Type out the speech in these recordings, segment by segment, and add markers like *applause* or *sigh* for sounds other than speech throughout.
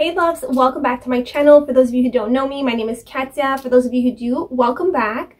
Hey loves, welcome back to my channel. For those of you who don't know me, my name is Katia. For those of you who do, welcome back.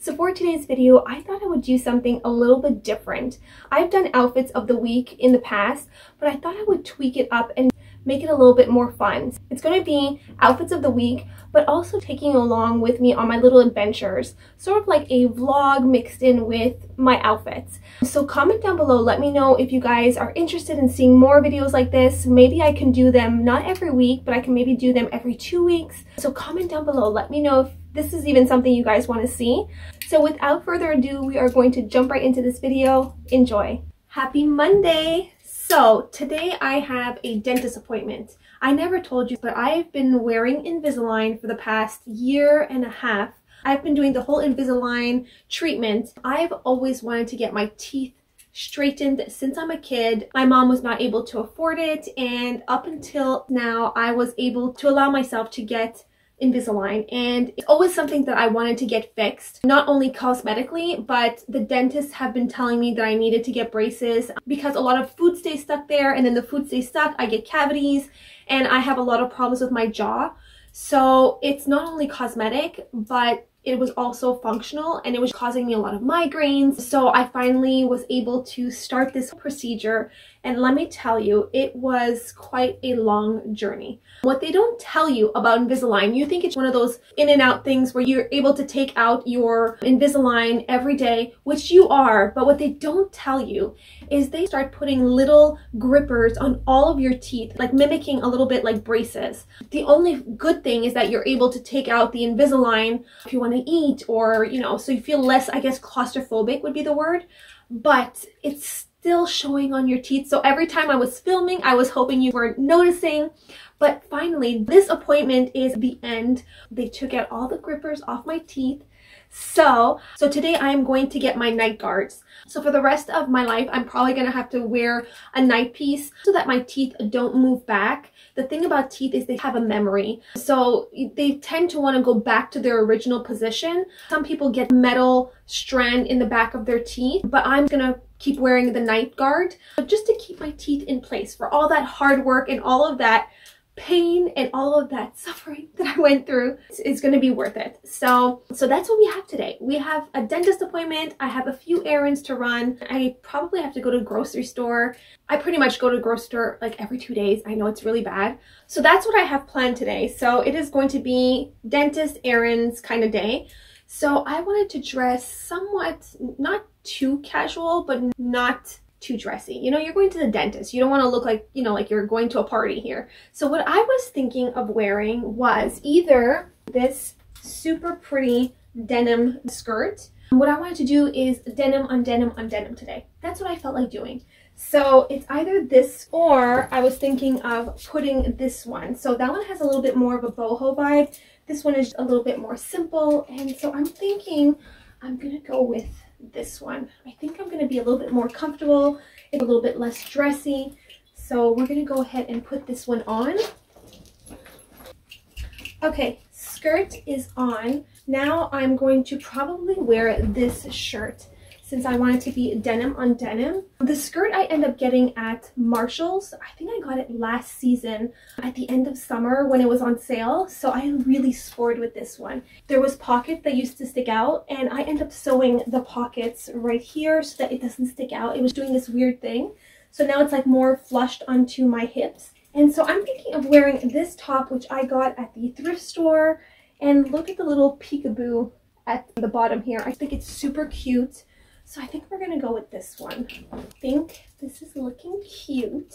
So for today's video, I thought I would do something a little bit different. I've done outfits of the week in the past, but I thought I would tweak it up and make it a little bit more fun. It's going to be outfits of the week, but also taking along with me on my little adventures, sort of like a vlog mixed in with my outfits. So comment down below, let me know if you guys are interested in seeing more videos like this. Maybe I can do them not every week, but I can maybe do them every two weeks. So comment down below, let me know if this is even something you guys want to see. So without further ado, we are going to jump right into this video. Enjoy. Happy Monday! So today I have a dentist appointment. I never told you, but I've been wearing Invisalign for the past year and a half. I've been doing the whole Invisalign treatment. I've always wanted to get my teeth straightened since I'm a kid. My mom was not able to afford it and up until now I was able to allow myself to get Invisalign and it's always something that I wanted to get fixed not only cosmetically but the dentists have been telling me that I needed to get braces because a lot of food stays stuck there and then the food stays stuck I get cavities and I have a lot of problems with my jaw. So it's not only cosmetic but it was also functional and it was causing me a lot of migraines. So I finally was able to start this procedure and let me tell you, it was quite a long journey. What they don't tell you about Invisalign, you think it's one of those in and out things where you're able to take out your Invisalign every day, which you are, but what they don't tell you is they start putting little grippers on all of your teeth, like mimicking a little bit like braces. The only good thing is that you're able to take out the Invisalign if you want to eat or, you know, so you feel less, I guess, claustrophobic would be the word, but it's still showing on your teeth. So every time I was filming, I was hoping you weren't noticing. But finally, this appointment is the end. They took out all the grippers off my teeth. So, so today I'm going to get my night guards. So for the rest of my life, I'm probably going to have to wear a night piece so that my teeth don't move back. The thing about teeth is they have a memory. So they tend to want to go back to their original position. Some people get metal strand in the back of their teeth, but I'm going to keep wearing the night guard just to keep my teeth in place for all that hard work and all of that pain and all of that *laughs* suffering that I went through is going to be worth it. So, so that's what we have today. We have a dentist appointment. I have a few errands to run. I probably have to go to the grocery store. I pretty much go to the grocery store like every two days. I know it's really bad. So that's what I have planned today. So it is going to be dentist errands kind of day. So I wanted to dress somewhat, not too casual, but not too dressy. You know, you're going to the dentist. You don't want to look like, you know, like you're going to a party here. So what I was thinking of wearing was either this super pretty denim skirt. What I wanted to do is denim on denim on denim today. That's what I felt like doing. So it's either this or I was thinking of putting this one. So that one has a little bit more of a boho vibe. This one is a little bit more simple. And so I'm thinking I'm going to go with this one. I think I'm going to be a little bit more comfortable. A little bit less dressy. So we're going to go ahead and put this one on. Okay, skirt is on. Now I'm going to probably wear this shirt since I want it to be denim on denim. The skirt I end up getting at Marshalls. I think I got it last season at the end of summer when it was on sale. So I really scored with this one. There was pockets that used to stick out and I end up sewing the pockets right here so that it doesn't stick out. It was doing this weird thing. So now it's like more flushed onto my hips. And so I'm thinking of wearing this top, which I got at the thrift store. And look at the little peekaboo at the bottom here. I think it's super cute. So I think we're to go with this one. I think this is looking cute.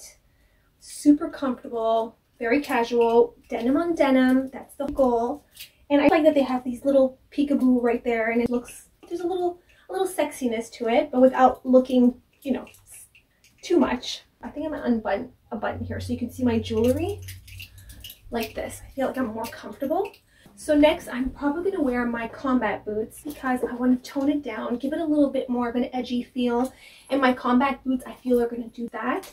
Super comfortable, very casual, denim on denim. That's the goal. And I like that they have these little peekaboo right there and it looks, there's a little, a little sexiness to it, but without looking, you know, too much. I think I'm to unbutton a button here so you can see my jewelry like this. I feel like I'm more comfortable. So next, I'm probably going to wear my combat boots because I want to tone it down, give it a little bit more of an edgy feel. And my combat boots, I feel are going to do that.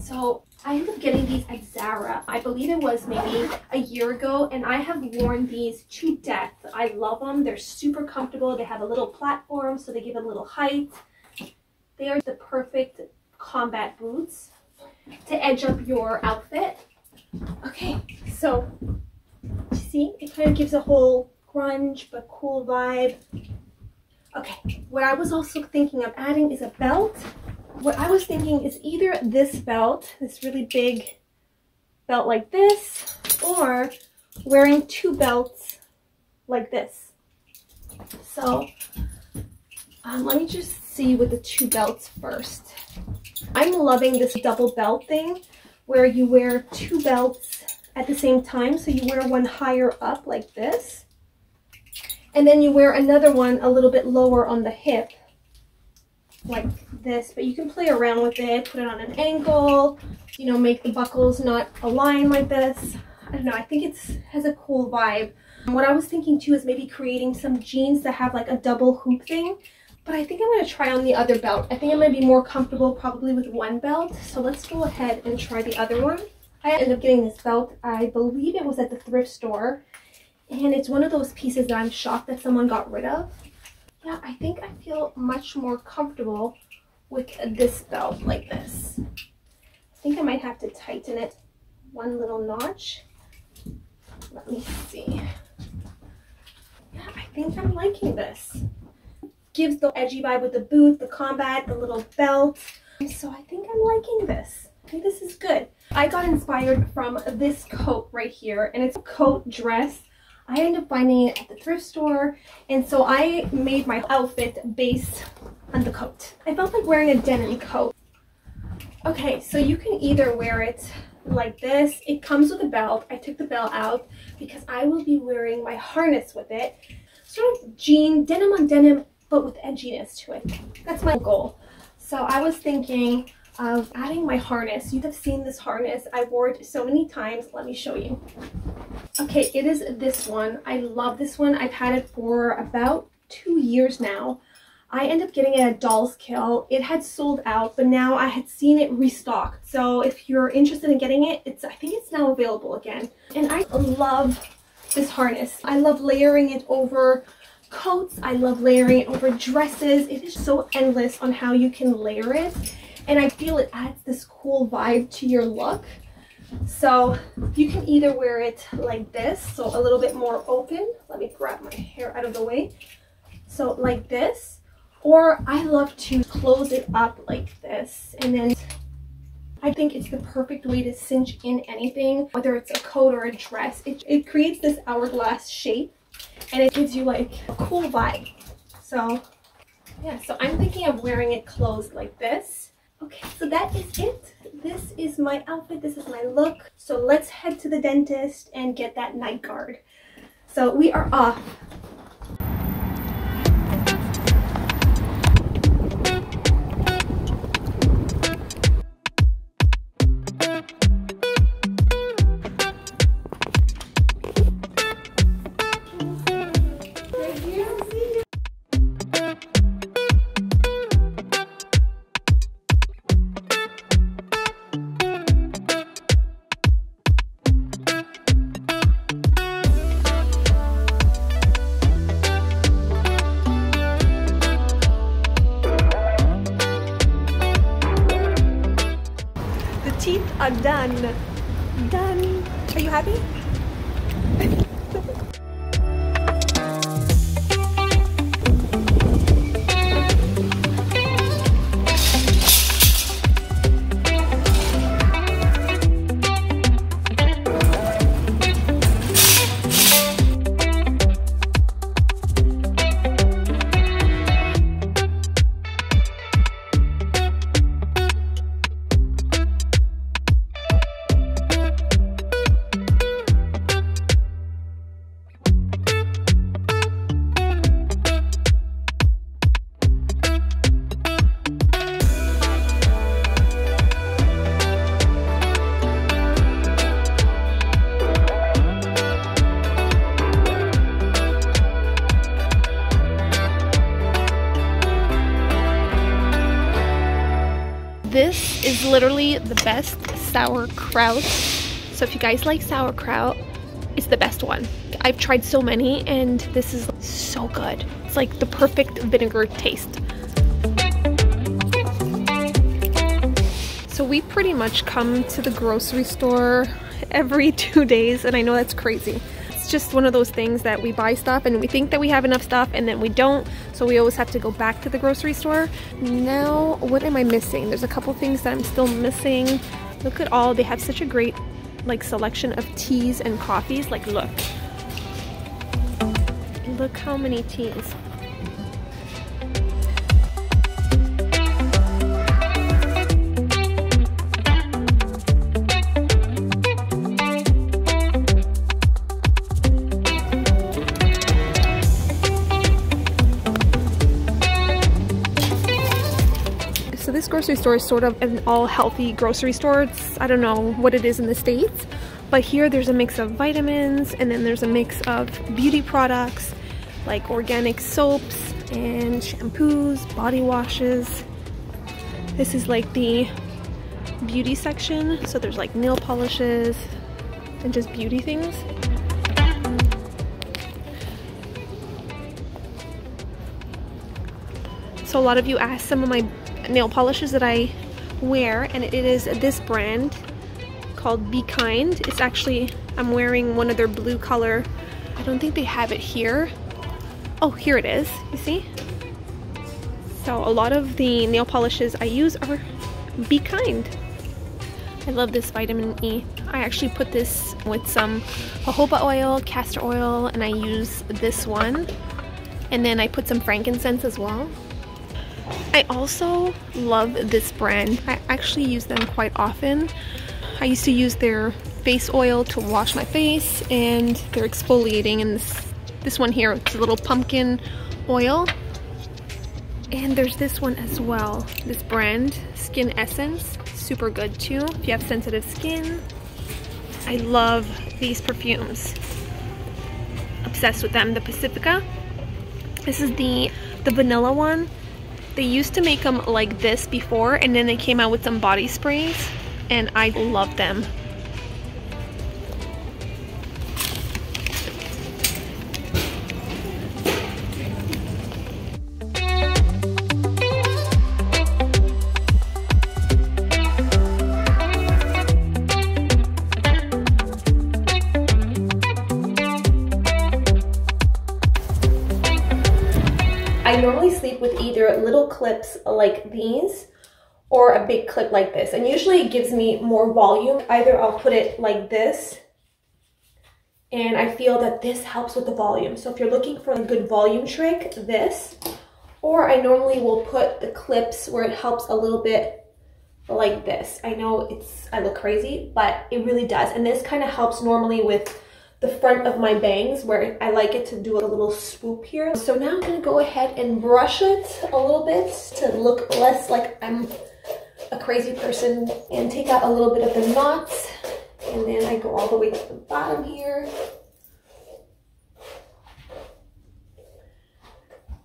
So I ended up getting these at Zara. I believe it was maybe a year ago, and I have worn these to death. I love them. They're super comfortable. They have a little platform, so they give a little height. They are the perfect combat boots to edge up your outfit. Okay, So, see, it kind of gives a whole grunge but cool vibe. Okay, what I was also thinking of adding is a belt. What I was thinking is either this belt, this really big belt like this, or wearing two belts like this. So um, let me just see with the two belts first. I'm loving this double belt thing where you wear two belts at the same time. So you wear one higher up like this. And then you wear another one a little bit lower on the hip like this. But you can play around with it, put it on an ankle, you know, make the buckles not align like this. I don't know, I think it has a cool vibe. What I was thinking too is maybe creating some jeans that have like a double hoop thing but I think I'm going to try on the other belt. I think I'm going to be more comfortable probably with one belt. So let's go ahead and try the other one. I ended up getting this belt. I believe it was at the thrift store. And it's one of those pieces that I'm shocked that someone got rid of. Yeah, I think I feel much more comfortable with this belt like this. I think I might have to tighten it one little notch. Let me see. Yeah, I think I'm liking this gives the edgy vibe with the boot, the combat, the little belt. So I think I'm liking this. I think this is good. I got inspired from this coat right here and it's a coat dress. I ended up finding it at the thrift store and so I made my outfit based on the coat. I felt like wearing a denim coat. Okay, so you can either wear it like this. It comes with a belt. I took the belt out because I will be wearing my harness with it. Sort of jean, denim on denim but with edginess to it. That's my goal. So I was thinking of adding my harness. You have seen this harness. I wore it so many times. Let me show you. Okay, it is this one. I love this one. I've had it for about two years now. I ended up getting it at Dolls Kill. It had sold out, but now I had seen it restocked. So if you're interested in getting it, it's I think it's now available again. And I love this harness. I love layering it over coats. I love layering it over dresses. It is so endless on how you can layer it. And I feel it adds this cool vibe to your look. So you can either wear it like this, so a little bit more open. Let me grab my hair out of the way. So like this, or I love to close it up like this. And then I think it's the perfect way to cinch in anything, whether it's a coat or a dress. It, it creates this hourglass shape and it gives you like a cool vibe. So yeah, so I'm thinking of wearing it closed like this. Okay, so that is it. This is my outfit. This is my look. So let's head to the dentist and get that night guard. So we are off. Sauerkraut. So if you guys like sauerkraut, it's the best one. I've tried so many and this is so good. It's like the perfect vinegar taste. So we pretty much come to the grocery store every *laughs* two days and I know that's crazy. It's just one of those things that we buy stuff and we think that we have enough stuff and then we don't so we always have to go back to the grocery store. Now what am I missing? There's a couple things that I'm still missing. Look at all, they have such a great like selection of teas and coffees. Like look. Look how many teas. Grocery store is sort of an all healthy grocery store. It's, I don't know what it is in the States, but here there's a mix of vitamins and then there's a mix of beauty products like organic soaps and shampoos, body washes. This is like the beauty section. So there's like nail polishes and just beauty things. So a lot of you asked some of my nail polishes that I wear and it is this brand called Be Kind. It's actually, I'm wearing one of their blue color. I don't think they have it here. Oh, here it is, you see? So a lot of the nail polishes I use are Be Kind. I love this vitamin E. I actually put this with some jojoba oil, castor oil, and I use this one. And then I put some frankincense as well. I also love this brand. I actually use them quite often. I used to use their face oil to wash my face and they're exfoliating and this, this one here, it's a little pumpkin oil. And there's this one as well, this brand, Skin Essence, super good too if you have sensitive skin. I love these perfumes. Obsessed with them, the Pacifica. This is the, the vanilla one. They used to make them like this before and then they came out with some body sprays and I love them. Clips like these or a big clip like this. And usually it gives me more volume. Either I'll put it like this and I feel that this helps with the volume. So if you're looking for a good volume trick, this, or I normally will put the clips where it helps a little bit like this. I know it's, I look crazy, but it really does. And this kind of helps normally with the front of my bangs where I like it to do a little swoop here. So now I'm gonna go ahead and brush it a little bit to look less like I'm a crazy person and take out a little bit of the knots. And then I go all the way to the bottom here.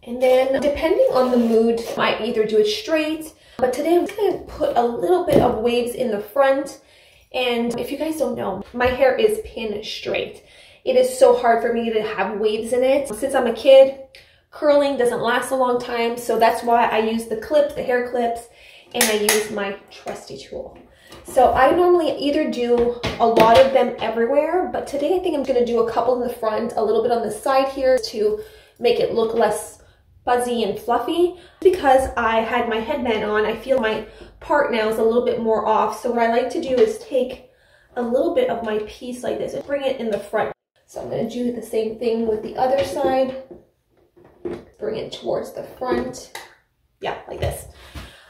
And then depending on the mood, I might either do it straight, but today I'm gonna put a little bit of waves in the front and if you guys don't know, my hair is pin straight. It is so hard for me to have waves in it. Since I'm a kid, curling doesn't last a long time. So that's why I use the clips, the hair clips, and I use my trusty tool. So I normally either do a lot of them everywhere, but today I think I'm gonna do a couple in the front, a little bit on the side here to make it look less fuzzy and fluffy. Because I had my headband on, I feel my part now is a little bit more off. So what I like to do is take a little bit of my piece like this and bring it in the front. So I'm going to do the same thing with the other side. Bring it towards the front. Yeah, like this.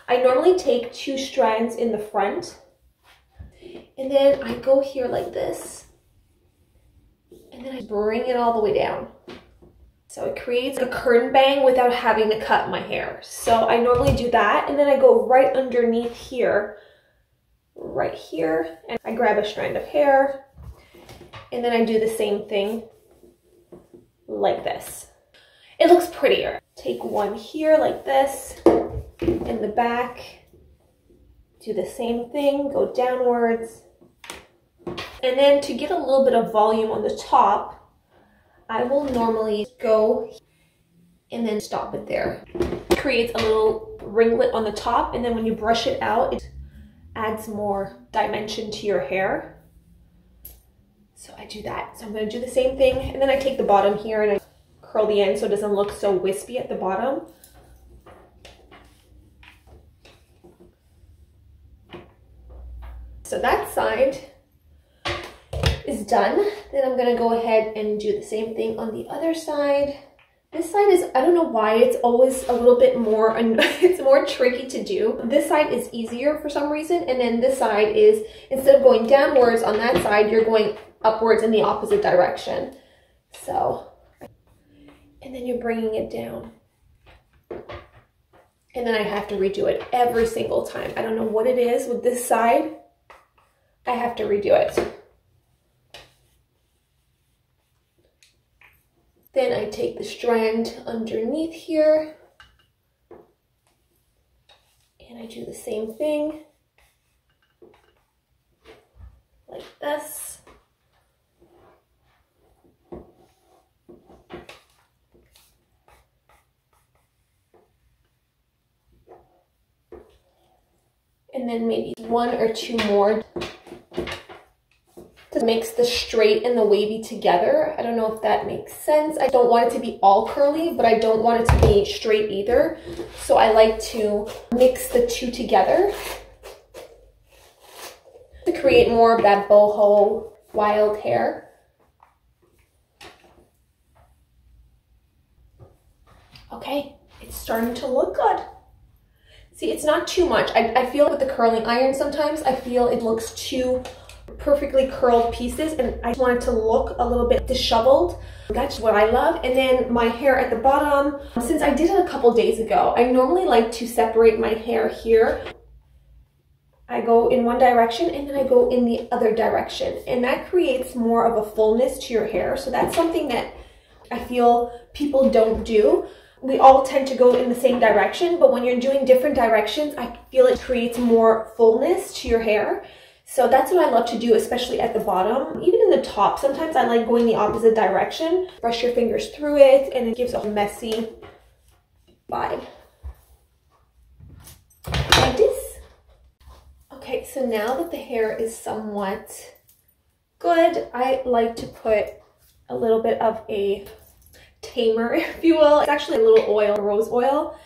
I normally take two strands in the front. And then I go here like this. And then I bring it all the way down. So it creates a curtain bang without having to cut my hair. So I normally do that and then I go right underneath here, right here, and I grab a strand of hair and then I do the same thing like this. It looks prettier. Take one here like this in the back, do the same thing, go downwards. And then to get a little bit of volume on the top, I will normally go and then stop it there. It creates a little ringlet on the top and then when you brush it out, it adds more dimension to your hair. So I do that. So I'm going to do the same thing. And then I take the bottom here and I curl the end so it doesn't look so wispy at the bottom. So that side is done. Then I'm gonna go ahead and do the same thing on the other side. This side is, I don't know why, it's always a little bit more, *laughs* it's more tricky to do. This side is easier for some reason, and then this side is, instead of going downwards on that side, you're going upwards in the opposite direction. So, and then you're bringing it down. And then I have to redo it every single time. I don't know what it is with this side. I have to redo it. Then I take the strand underneath here. And I do the same thing. Like this. And then maybe one or two more to mix the straight and the wavy together. I don't know if that makes sense. I don't want it to be all curly, but I don't want it to be straight either. So I like to mix the two together to create more of that boho wild hair. Okay, it's starting to look good. See, it's not too much. I, I feel with the curling iron sometimes, I feel it looks too perfectly curled pieces and I just want it to look a little bit disheveled. That's what I love. And then my hair at the bottom, since I did it a couple days ago, I normally like to separate my hair here. I go in one direction and then I go in the other direction. And that creates more of a fullness to your hair. So that's something that I feel people don't do. We all tend to go in the same direction, but when you're doing different directions, I feel it creates more fullness to your hair. So that's what I love to do, especially at the bottom. Even in the top, sometimes I like going the opposite direction. Brush your fingers through it and it gives a messy vibe. Like this. Okay, so now that the hair is somewhat good, I like to put a little bit of a tamer, *laughs* if you will. It's actually a little oil, rose oil.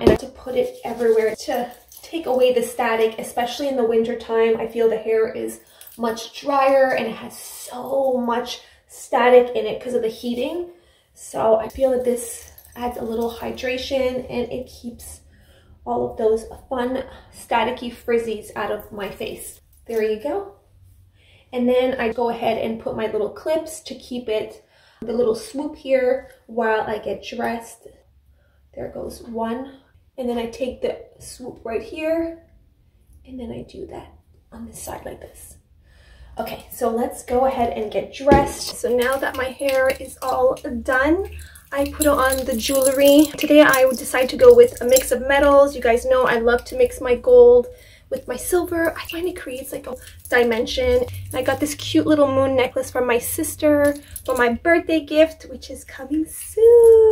And I to put it everywhere to take away the static, especially in the winter time. I feel the hair is much drier and it has so much static in it because of the heating. So I feel that this adds a little hydration and it keeps all of those fun staticky frizzies out of my face. There you go. And then I go ahead and put my little clips to keep it the little swoop here while I get dressed. There goes one and then I take the swoop right here and then I do that on this side like this. Okay, so let's go ahead and get dressed. So now that my hair is all done, I put on the jewelry. Today I would decide to go with a mix of metals. You guys know I love to mix my gold with my silver. I find it creates like a dimension. And I got this cute little moon necklace from my sister for my birthday gift, which is coming soon.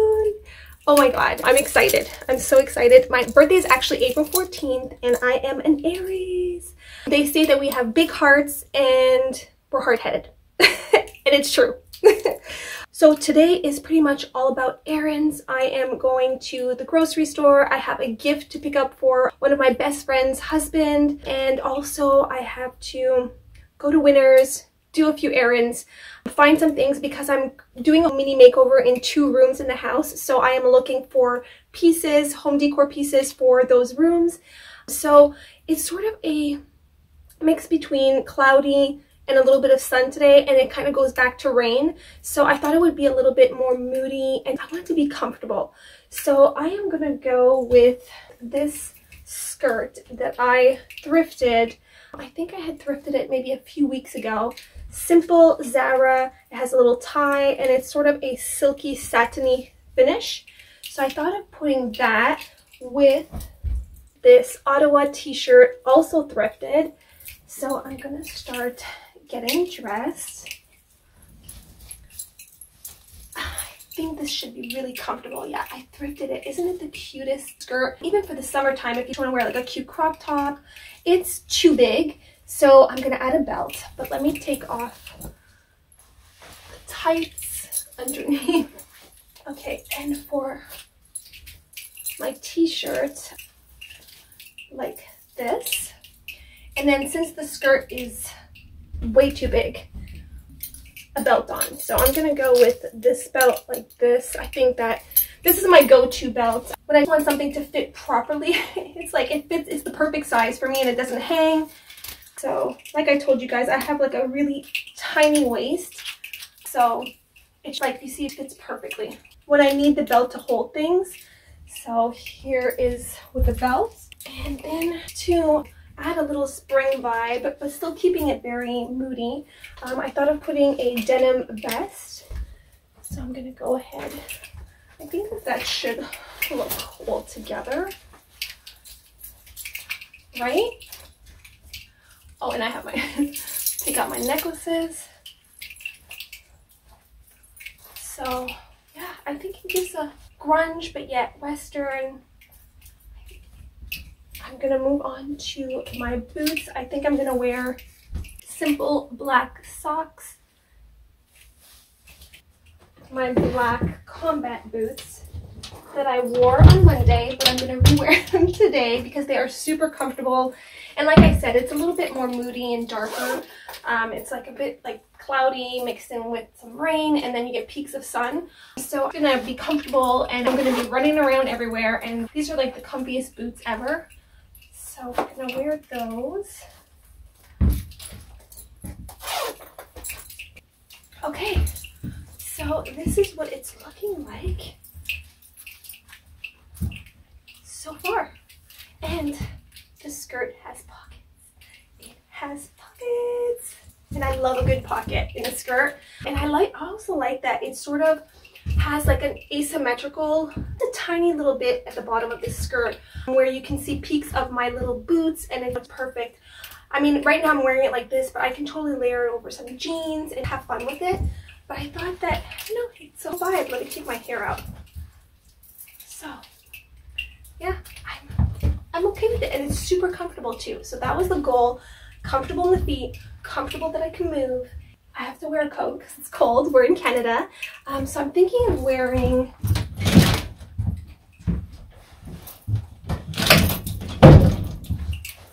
Oh my god, I'm excited. I'm so excited. My birthday is actually April 14th and I am an Aries. They say that we have big hearts and we're hard-headed. *laughs* and it's true. *laughs* so today is pretty much all about errands. I am going to the grocery store. I have a gift to pick up for one of my best friend's husband. And also I have to go to Winners, do a few errands, find some things because I'm doing a mini makeover in two rooms in the house. So I am looking for pieces, home decor pieces for those rooms. So it's sort of a mix between cloudy and a little bit of sun today and it kind of goes back to rain. So I thought it would be a little bit more moody and I want it to be comfortable. So I am going to go with this skirt that I thrifted. I think I had thrifted it maybe a few weeks ago simple Zara. It has a little tie and it's sort of a silky satiny finish. So I thought of putting that with this Ottawa t-shirt, also thrifted. So I'm to start getting dressed. I think this should be really comfortable. Yeah, I thrifted it. Isn't it the cutest skirt? Even for the summertime, if you want to wear like a cute crop top, it's too big. So I'm to add a belt, but let me take off the tights underneath. *laughs* Okay, and for my t-shirt, like this. And then since the skirt is way too big, a belt on. So I'm gonna go with this belt like this. I think that this is my go-to belt. When I want something to fit properly, *laughs* it's like it fits, it's the perfect size for me and it doesn't hang. So like I told you guys, I have like a really tiny waist. So it's like, you see, it fits perfectly. When I need the belt to hold things. So here is with the belt. And then to add a little spring vibe, but still keeping it very moody, um, I thought of putting a denim vest. So I'm to go ahead. I think that, that should look cool together. Right? Oh, and I have my, *laughs* take out my necklaces. So, yeah, I think it gives a grunge, but yet Western I'm gonna move on to my boots. I think I'm gonna wear simple black socks, my black combat boots that I wore on Monday, but I'm gonna *laughs* rewear them today because they are super comfortable. And like I said, it's a little bit more moody and darker. Um, it's like a bit like cloudy mixed in with some rain and then you get peaks of sun. So I'm gonna be comfortable and I'm gonna be running around everywhere and these are like the comfiest boots ever. So I'm gonna wear those. Okay, so this is what it's looking like so far. And the skirt has pockets. It has pockets. And I love a good pocket in a skirt. And I like I also like that it sort of has like an asymmetrical, a tiny little bit at the bottom of this skirt where you can see peaks of my little boots and it's perfect. I mean, right now I'm wearing it like this, but I can totally layer it over some jeans and have fun with it. But I thought that, you know, it's so vibe. Let me take my hair out. So, yeah, I'm, I'm okay with it. And it's super comfortable too. So that was the goal. Comfortable in the feet, comfortable that I can move, I have to wear a coat because it's cold. We're in Canada. Um, so I'm thinking of wearing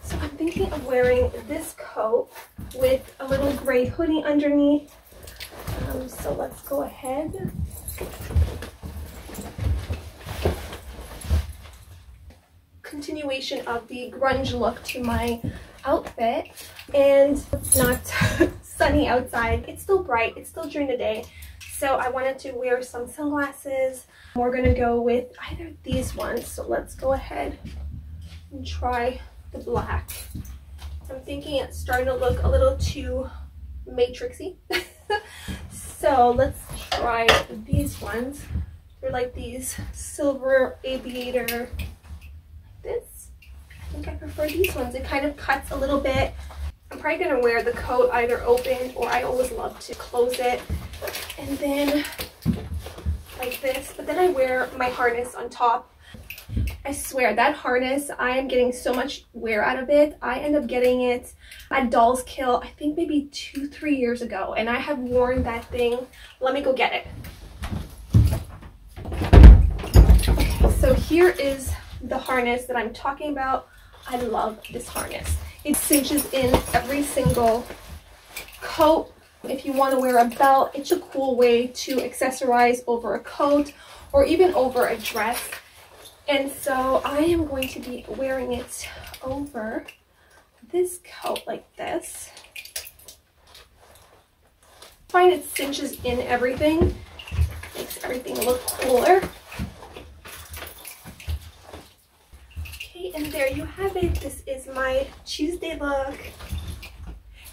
So I'm thinking of wearing this coat with a little gray hoodie underneath. Um, so let's go ahead. Continuation of the grunge look to my outfit and it's not *laughs* sunny outside. It's still bright. It's still during the day. So I wanted to wear some sunglasses. We're to go with either these ones. So let's go ahead and try the black. I'm thinking it's starting to look a little too matrixy. *laughs* so let's try these ones. They're like these silver aviator this. I think I prefer these ones. It kind of cuts a little bit I'm probably going to wear the coat either open or I always love to close it. And then like this. But then I wear my harness on top. I swear that harness, I am getting so much wear out of it. I end up getting it at Dolls Kill, I think maybe two, three years ago. And I have worn that thing. Let me go get it. so here is the harness that I'm talking about. I love this harness. It cinches in every single coat. If you want to wear a belt, it's a cool way to accessorize over a coat or even over a dress. And so I am going to be wearing it over this coat like this. Find it cinches in everything, makes everything look cooler. And there you have it. This is my Tuesday look.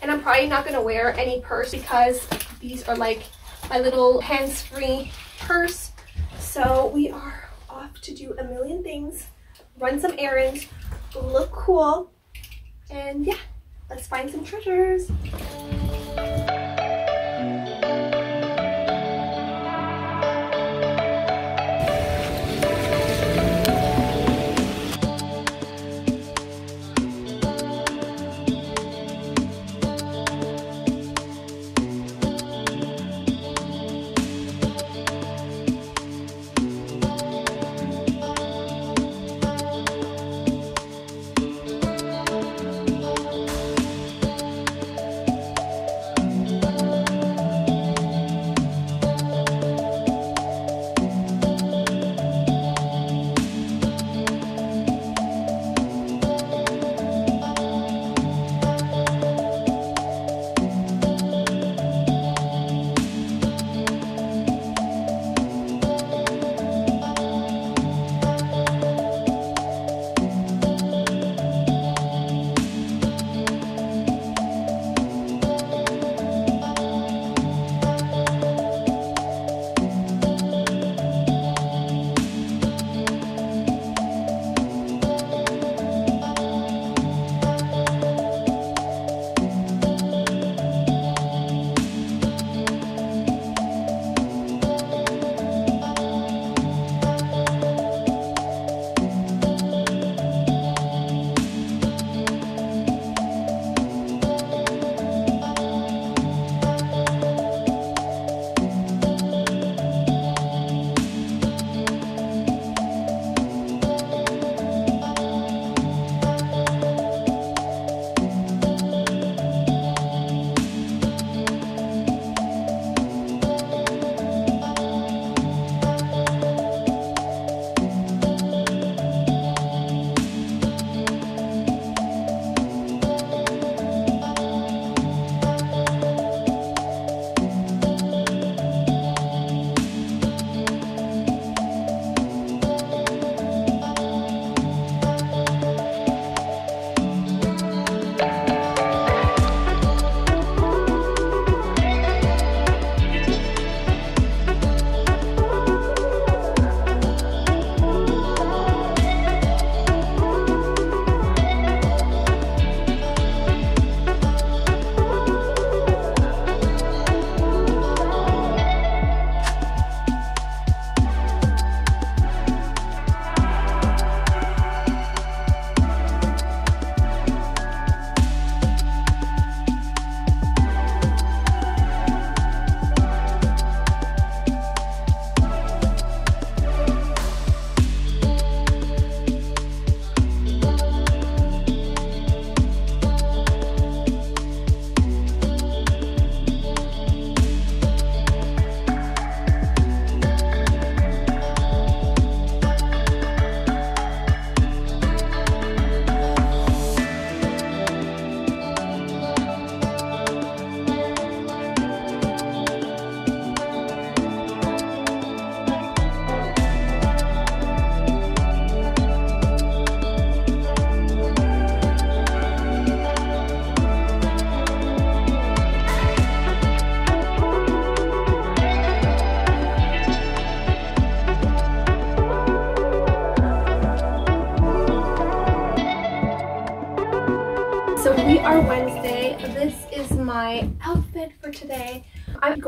And I'm probably not going to wear any purse because these are like my little hands-free purse. So we are off to do a million things, run some errands, look cool, and yeah, let's find some treasures.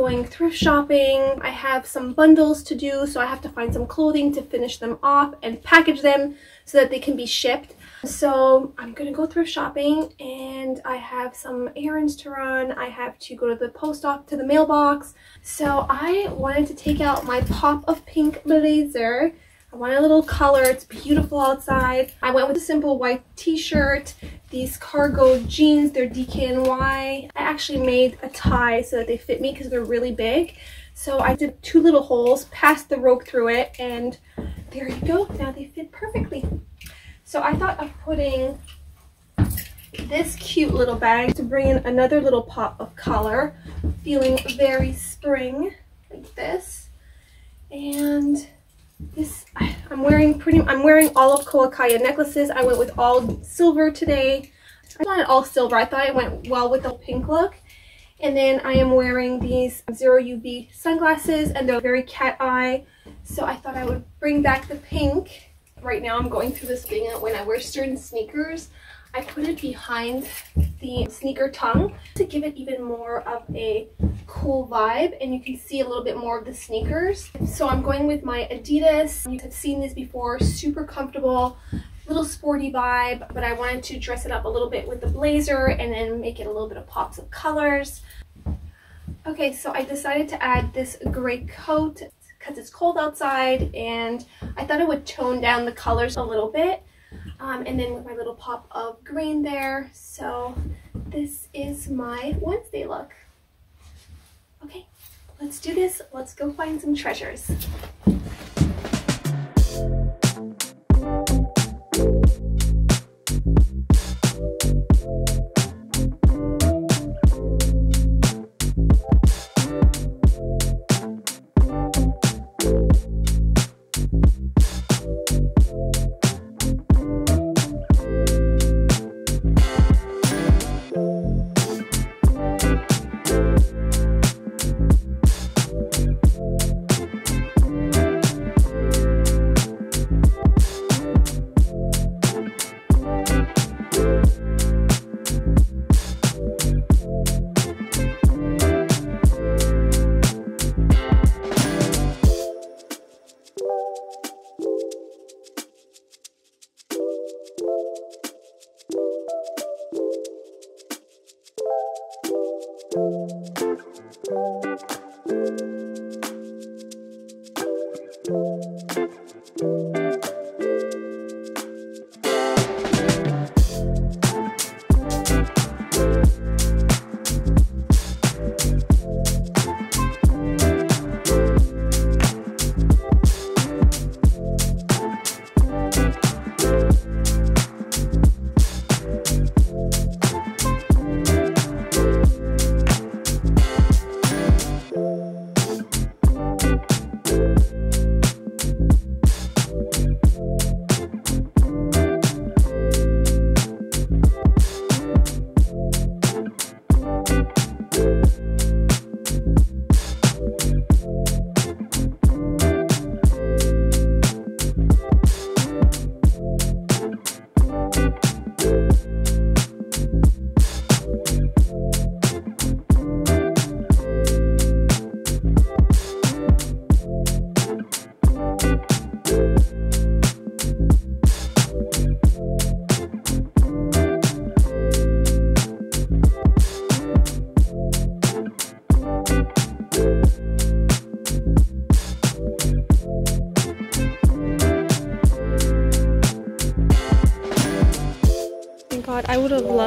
Going thrift shopping. I have some bundles to do, so I have to find some clothing to finish them off and package them so that they can be shipped. So I'm gonna go thrift shopping and I have some errands to run. I have to go to the post office, to the mailbox. So I wanted to take out my Pop of Pink blazer. I want a little color. It's beautiful outside. I went with a simple white t-shirt, these cargo jeans. They're DKNY. I actually made a tie so that they fit me because they're really big. So I did two little holes, passed the rope through it, and there you go. Now they fit perfectly. So I thought of putting this cute little bag to bring in another little pop of color, feeling very spring like this. And this, I'm wearing pretty, I'm wearing all of Koa Kaya necklaces. I went with all silver today. I wanted all silver. I thought it went well with the pink look. And then I am wearing these zero UV sunglasses and they're very cat eye. So I thought I would bring back the pink right now I'm going through this thing when I wear certain sneakers, I put it behind the sneaker tongue to give it even more of a cool vibe and you can see a little bit more of the sneakers. So I'm going with my Adidas. You have seen these before, super comfortable, little sporty vibe, but I wanted to dress it up a little bit with the blazer and then make it a little bit of pops of colors. Okay, so I decided to add this gray coat because it's cold outside and I thought it would tone down the colors a little bit. Um, and then with my little pop of green there. So this is my Wednesday look. Okay, let's do this. Let's go find some treasures.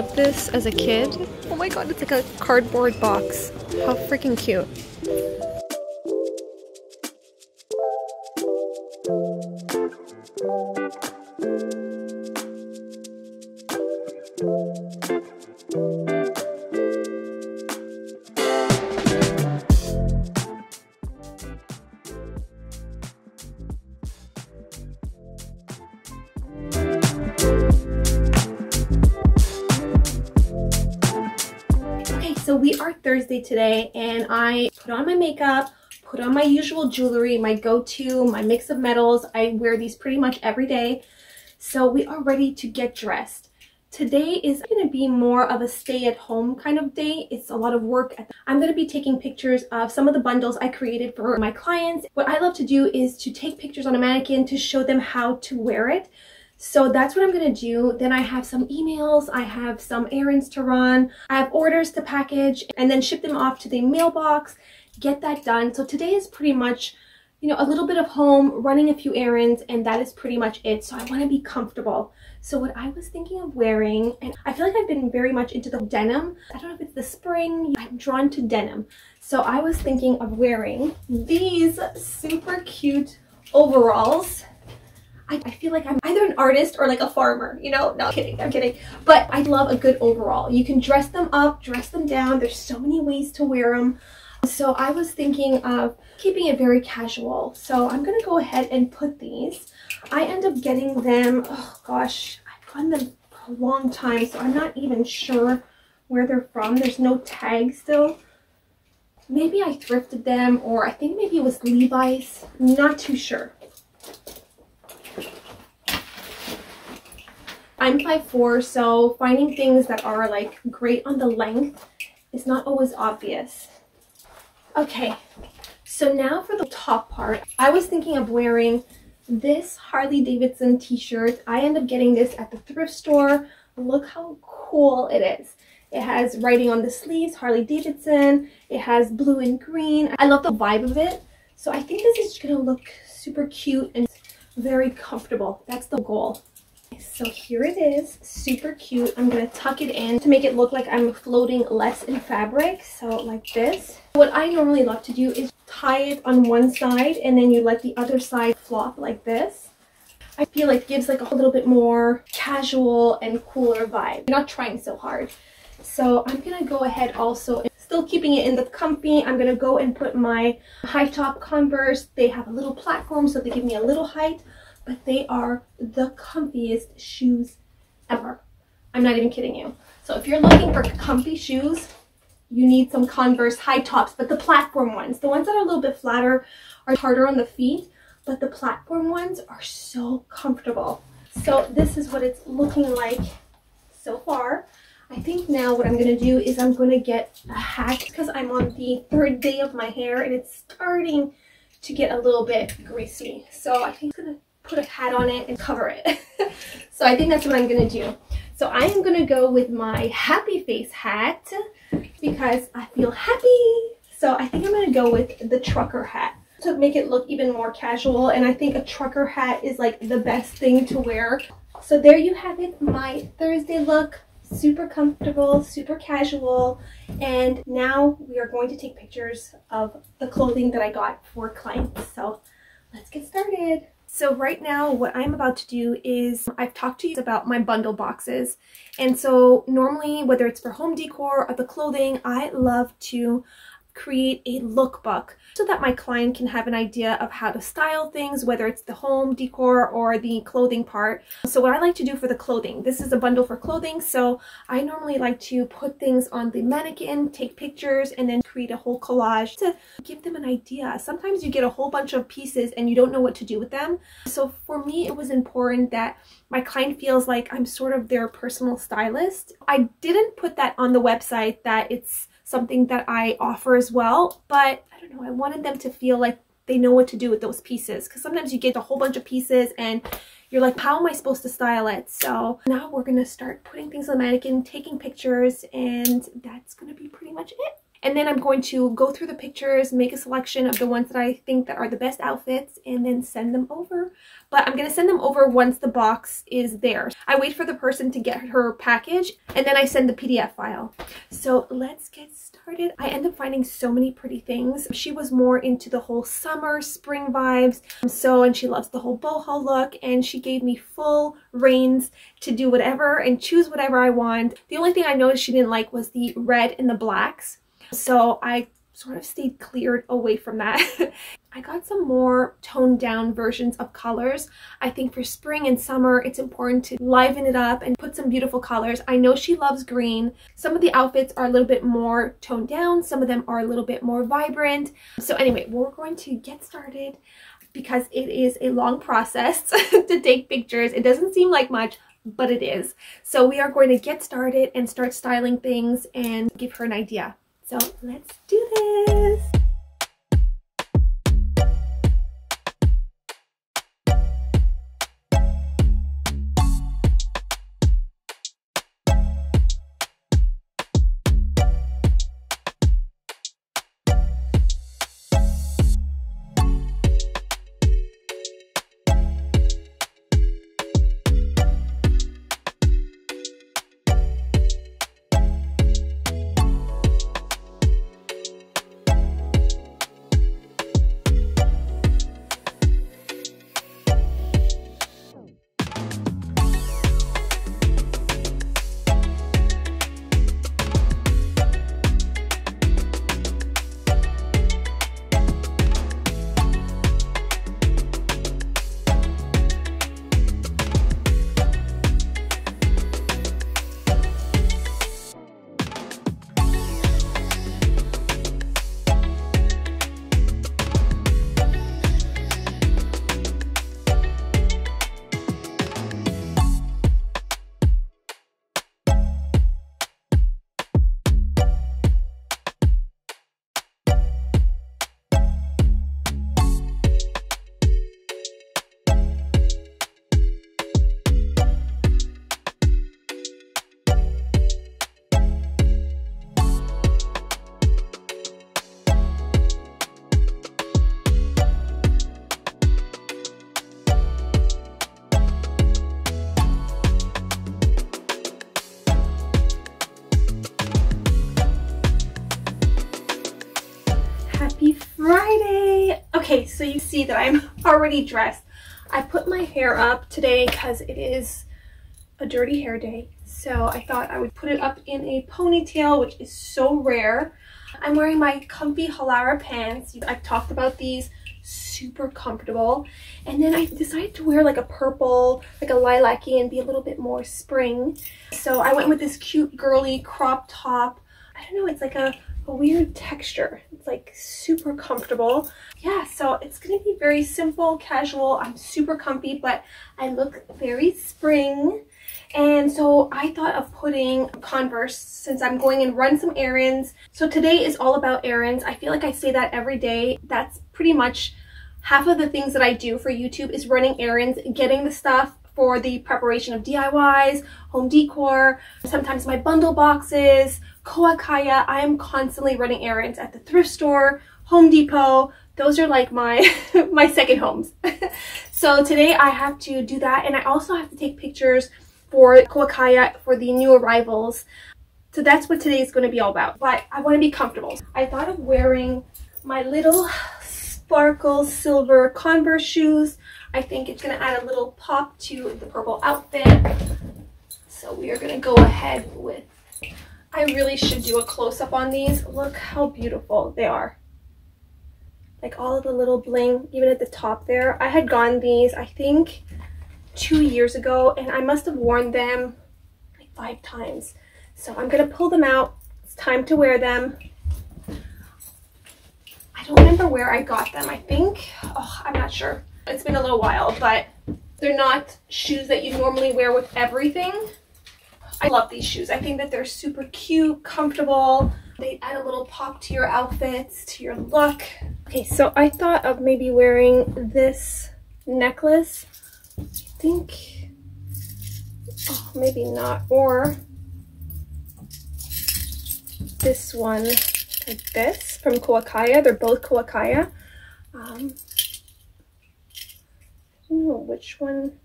Loved this as a kid. Oh my god, it's like a cardboard box. How freaking cute. Today and I put on my makeup, put on my usual jewelry, my go-to, my mix of metals. I wear these pretty much every day. So we are ready to get dressed. Today is going to be more of a stay at home kind of day. It's a lot of work. I'm going to be taking pictures of some of the bundles I created for my clients. What I love to do is to take pictures on a mannequin to show them how to wear it. So that's what I'm to do. Then I have some emails, I have some errands to run, I have orders to package and then ship them off to the mailbox, get that done. So today is pretty much you know, a little bit of home, running a few errands, and that is pretty much it. So I want to be comfortable. So what I was thinking of wearing, and I feel like I've been very much into the denim. I don't know if it's the spring, I'm drawn to denim. So I was thinking of wearing these super cute overalls. I, I feel like I'm either an artist or like a farmer, you know? No, I'm kidding, I'm kidding. But I love a good overall. You can dress them up, dress them down. There's so many ways to wear them. So I was thinking of keeping it very casual. So I'm going to go ahead and put these. I end up getting them, oh gosh, I've gotten them a long time, so I'm not even sure where they're from. There's no tag still. Maybe I thrifted them or I think maybe it was Levi's. Not too sure. I'm 5'4", so finding things that are like great on the length is not always obvious. Okay, so now for the top part, I was thinking of wearing this Harley Davidson t-shirt. I end up getting this at the thrift store. Look how cool it is. It has writing on the sleeves, Harley Davidson. It has blue and green. I love the vibe of it. So I think this is gonna look super cute and very comfortable. That's the goal. So here it is, super cute. I'm gonna tuck it in to make it look like I'm floating less in fabric. So like this. What I normally love to do is tie it on one side and then you let the other side flop like this. I feel like gives like a little bit more casual and cooler vibe. I'm not trying so hard. So I'm gonna go ahead also still keeping it in the comfy. I'm gonna go and put my high top Converse. They have a little platform so they give me a little height but they are the comfiest shoes ever. I'm not even kidding you. So if you're looking for comfy shoes, you need some Converse high tops, but the platform ones, the ones that are a little bit flatter are harder on the feet, but the platform ones are so comfortable. So this is what it's looking like so far. I think now what I'm to do is I'm to get a hat because I'm on the third day of my hair and it's starting to get a little bit greasy. So I think I'm to put a hat on it and cover it. *laughs* so I think that's what I'm to do. So I am to go with my happy face hat because I feel happy. So I think I'm to go with the trucker hat to make it look even more casual. And I think a trucker hat is like the best thing to wear. So there you have it, my Thursday look. Super comfortable, super casual. And now we are going to take pictures of the clothing that I got for clients. So let's get started. So right now what I'm about to do is I've talked to you about my bundle boxes and so normally whether it's for home decor or the clothing I love to create a lookbook so that my client can have an idea of how to style things, whether it's the home decor or the clothing part. So what I like to do for the clothing, this is a bundle for clothing, so I normally like to put things on the mannequin, take pictures, and then create a whole collage to give them an idea. Sometimes you get a whole bunch of pieces and you don't know what to do with them. So for me, it was important that my client feels like I'm sort of their personal stylist. I didn't put that on the website that it's something that I offer as well. But I don't know, I wanted them to feel like they know what to do with those pieces. Because sometimes you get a whole bunch of pieces and you're like, how am I supposed to style it? So now we're going to start putting things on the mannequin, taking pictures, and that's going to be pretty much it. And then I'm going to go through the pictures, make a selection of the ones that I think that are the best outfits, and then send them over. But I'm going to send them over once the box is there. I wait for the person to get her package, and then I send the PDF file. So let's get I end up finding so many pretty things. She was more into the whole summer, spring vibes. Um, so, and she loves the whole boho look, and she gave me full reins to do whatever and choose whatever I want. The only thing I noticed she didn't like was the red and the blacks. So I sort of stayed cleared away from that. *laughs* I got some more toned down versions of colors. I think for spring and summer, it's important to liven it up and put some beautiful colors. I know she loves green. Some of the outfits are a little bit more toned down. Some of them are a little bit more vibrant. So anyway, we're going to get started because it is a long process *laughs* to take pictures. It doesn't seem like much, but it is. So we are going to get started and start styling things and give her an idea. So let's do this. So you see that I'm *laughs* already dressed. I put my hair up today because it is a dirty hair day. So I thought I would put it up in a ponytail, which is so rare. I'm wearing my comfy Halara pants. I've talked about these, super comfortable. And then I decided to wear like a purple, like a lilac-y and be a little bit more spring. So I went with this cute girly crop top. I don't know, it's like a a weird texture. It's like super comfortable. Yeah, so it's gonna be very simple, casual. I'm super comfy, but I look very spring. And so I thought of putting Converse since I'm going and run some errands. So today is all about errands. I feel like I say that every day. That's pretty much half of the things that I do for YouTube is running errands, getting the stuff for the preparation of DIYs, home decor, sometimes my bundle boxes, Koa Kaya. I am constantly running errands at the thrift store, Home Depot. Those are like my, *laughs* my second homes. *laughs* so today I have to do that and I also have to take pictures for Koa Kaya for the new arrivals. So that's what today is going to be all about. But I want to be comfortable. I thought of wearing my little sparkle silver Converse shoes. I think it's going to add a little pop to the purple outfit. So we are going to go ahead with I really should do a close-up on these. Look how beautiful they are. Like all of the little bling, even at the top there. I had gotten these, I think, two years ago, and I must have worn them like five times. So I'm going to pull them out. It's time to wear them. I don't remember where I got them. I think, oh, I'm not sure. It's been a little while, but they're not shoes that you normally wear with everything. I love these shoes. I think that they're super cute, comfortable. They add a little pop to your outfits, to your look. Okay, so I thought of maybe wearing this necklace. I think, oh, maybe not. Or this one like this from Koa Kaya. They're both Koa Kaya. Um, I don't know which one,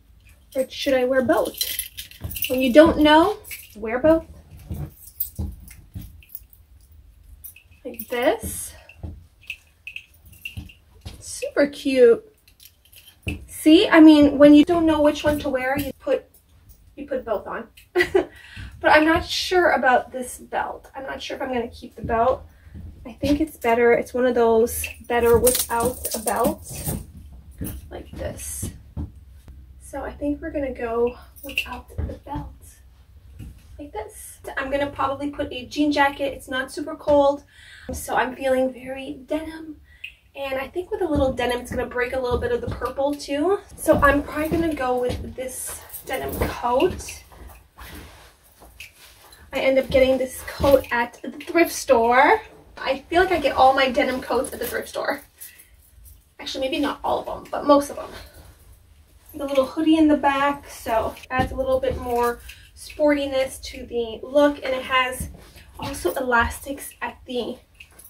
or should I wear both? When you don't know, wear both. Like this. Super cute. See, I mean, when you don't know which one to wear, you put you put both on. *laughs* but I'm not sure about this belt. I'm not sure if I'm going to keep the belt. I think it's better. It's one of those better without a belt. Like this. So I think we're to go without the belt like this. I'm gonna probably put a jean jacket. It's not super cold, so I'm feeling very denim. And I think with a little denim, it's gonna break a little bit of the purple too. So I'm probably gonna go with this denim coat. I end up getting this coat at the thrift store. I feel like I get all my denim coats at the thrift store. Actually, maybe not all of them, but most of them. The little hoodie in the back, so adds a little bit more sportiness to the look. And it has also elastics at the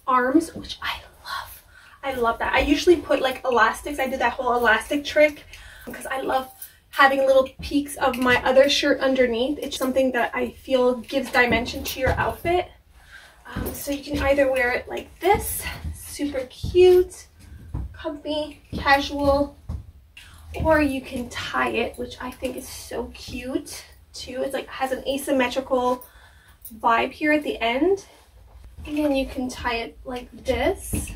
arms, which I love. I love that. I usually put like elastics. I did that whole elastic trick because I love having little peaks of my other shirt underneath. It's something that I feel gives dimension to your outfit. Um, so you can either wear it like this, super cute, comfy, casual, or you can tie it, which I think is so cute too. It's like has an asymmetrical vibe here at the end. And then you can tie it like this.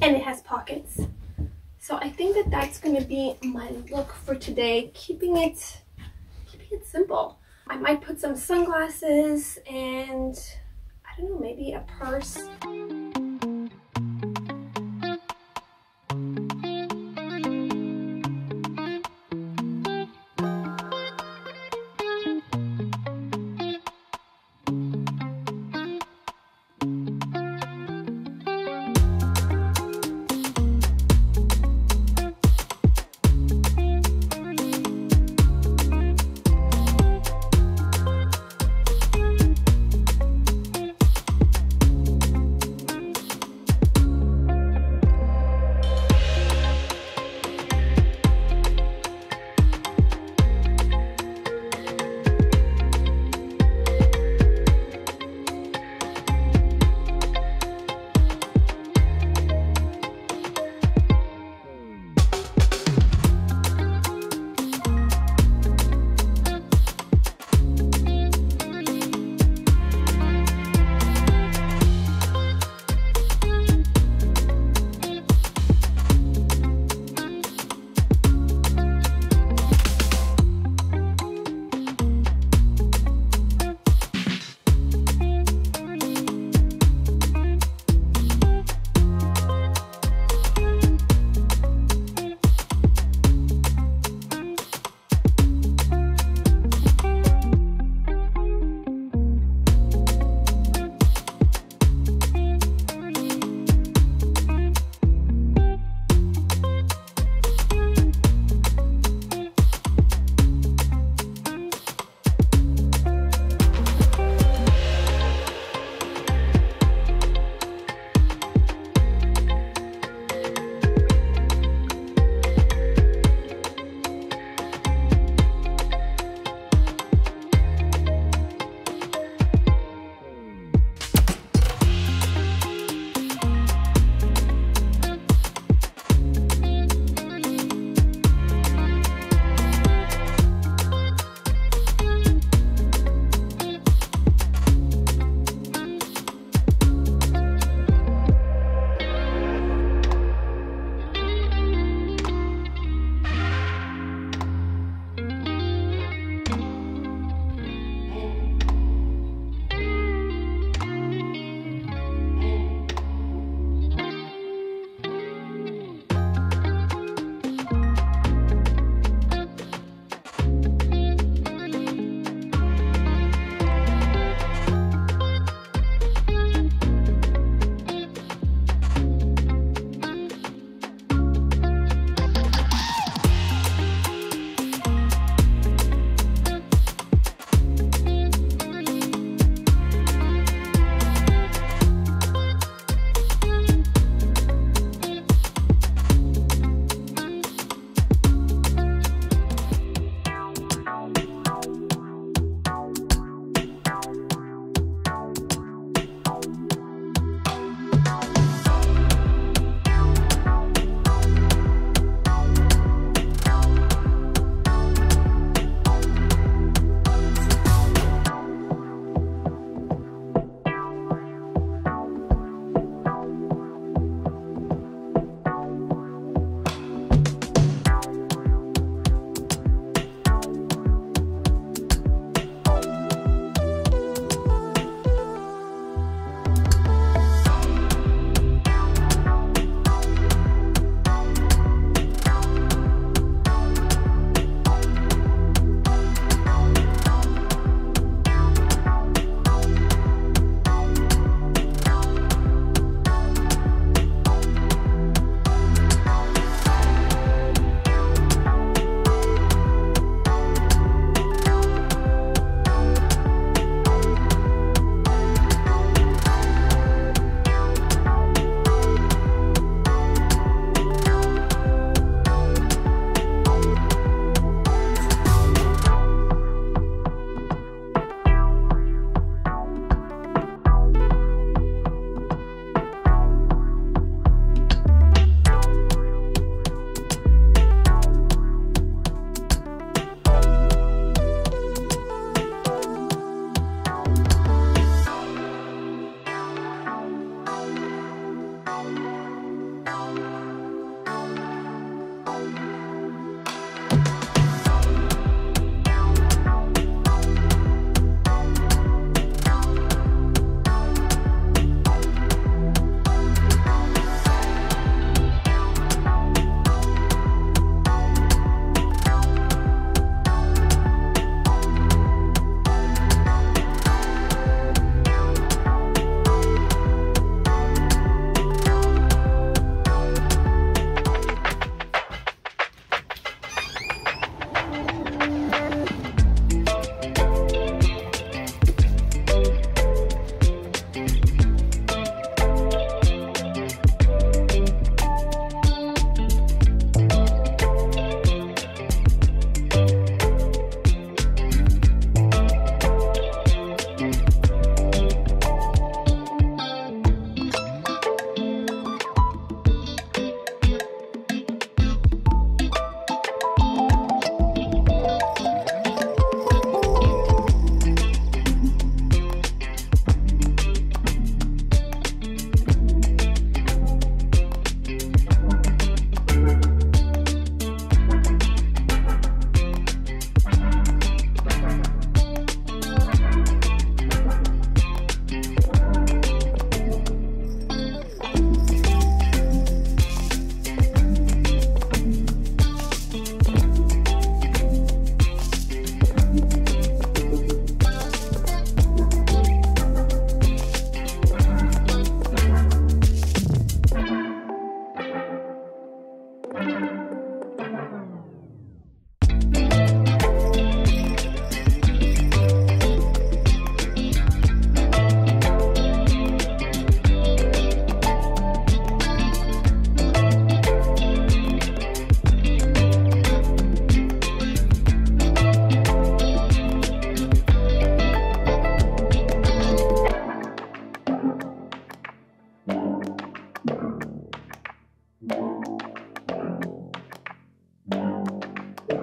And it has pockets. So I think that that's going to be my look for today, keeping it, keeping it simple. I might put some sunglasses and I don't know, maybe a purse.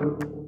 Okay,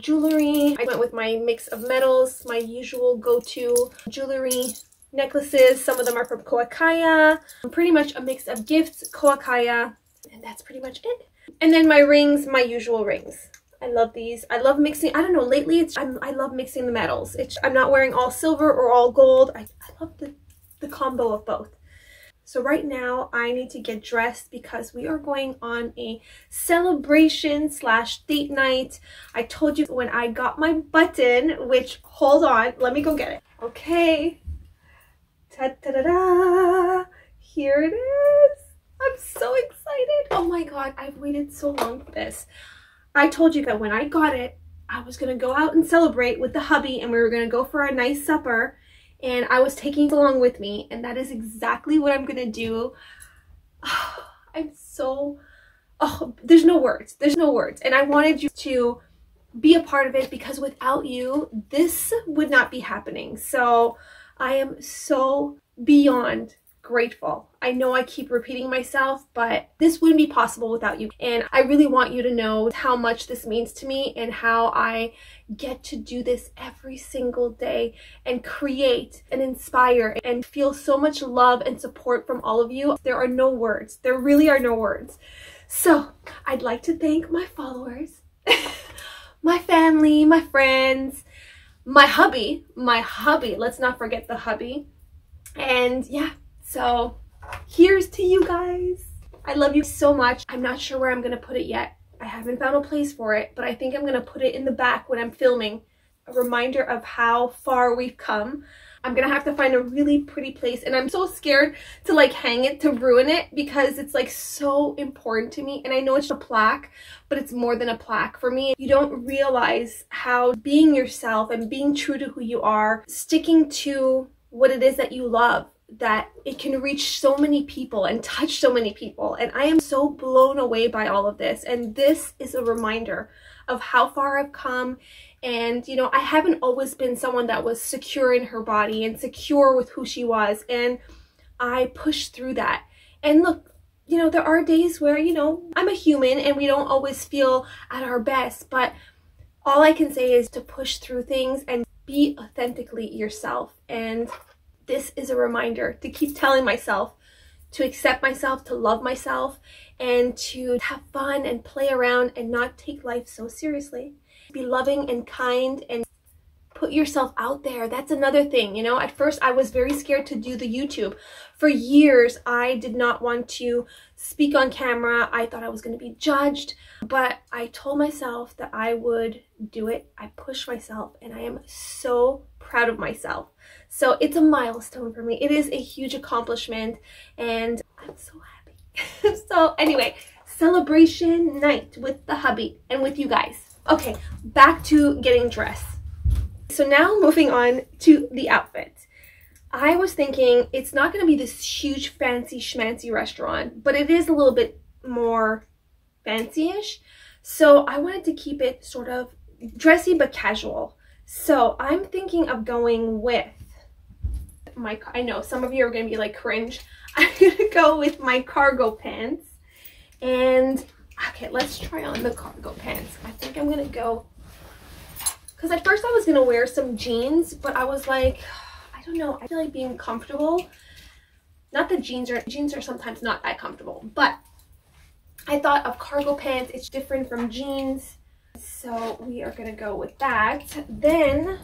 jewelry. I went with my mix of metals, my usual go-to jewelry necklaces. Some of them are from Koakaya. Pretty much a mix of gifts, Koakaya, and that's pretty much it. And then my rings, my usual rings. I love these. I love mixing. I don't know. Lately, it's I'm, i love mixing the metals. It's, I'm not wearing all silver or all gold. I, I love the, the combo of both. So right now I need to get dressed because we are going on a celebration slash date night. I told you when I got my button, which hold on, let me go get it. Okay. Ta -da -da -da. Here it is. I'm so excited. Oh my God, I've waited so long for this. I told you that when I got it, I was to go out and celebrate with the hubby and we were to go for a nice supper and I was taking along with me and that is exactly what I'm gonna do. *sighs* I'm so, oh, there's no words, there's no words. And I wanted you to be a part of it because without you, this would not be happening. So I am so beyond grateful. I know I keep repeating myself, but this wouldn't be possible without you. And I really want you to know how much this means to me and how I get to do this every single day and create and inspire and feel so much love and support from all of you. There are no words. There really are no words. So I'd like to thank my followers, *laughs* my family, my friends, my hubby, my hubby. Let's not forget the hubby. And yeah, so here's to you guys. I love you so much. I'm not sure where I'm going to put it yet. I haven't found a place for it, but I think I'm going to put it in the back when I'm filming. A reminder of how far we've come. I'm gonna have to find a really pretty place and I'm so scared to like hang it to ruin it because it's like so important to me and I know it's a plaque but it's more than a plaque for me. You don't realize how being yourself and being true to who you are, sticking to what it is that you love that it can reach so many people and touch so many people. And I am so blown away by all of this. And this is a reminder of how far I've come. And, you know, I haven't always been someone that was secure in her body and secure with who she was. And I pushed through that. And look, you know, there are days where, you know, I'm a human and we don't always feel at our best. But all I can say is to push through things and be authentically yourself. And this is a reminder to keep telling myself to accept myself, to love myself, and to have fun and play around and not take life so seriously. Be loving and kind and put yourself out there. That's another thing, you know. At first, I was very scared to do the YouTube. For years, I did not want to speak on camera. I thought I was going to be judged, but I told myself that I would do it. I pushed myself, and I am so proud of myself. So it's a milestone for me. It is a huge accomplishment, and I'm so happy. *laughs* so anyway, celebration night with the hubby and with you guys. Okay, back to getting dressed. So now moving on to the outfit. I was thinking it's not going to be this huge fancy schmancy restaurant, but it is a little bit more fancy-ish. So I wanted to keep it sort of dressy but casual. So I'm thinking of going with my, I know some of you are going to be like cringe. *laughs* I'm going to go with my cargo pants And okay, let's try on the cargo pants. I think I'm gonna go, because at first I was gonna wear some jeans, but I was like, *sighs* I don't know, I feel like being comfortable. Not that jeans are, jeans are sometimes not that comfortable, but I thought of cargo pants, it's different from jeans. So we are gonna go with that. Then